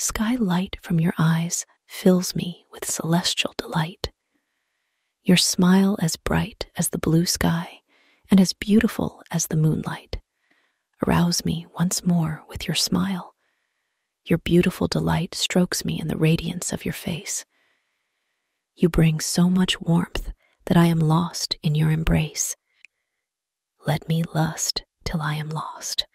Sky light from your eyes fills me with celestial delight. Your smile as bright as the blue sky and as beautiful as the moonlight. Arouse me once more with your smile. Your beautiful delight strokes me in the radiance of your face. You bring so much warmth that I am lost in your embrace. Let me lust till I am lost.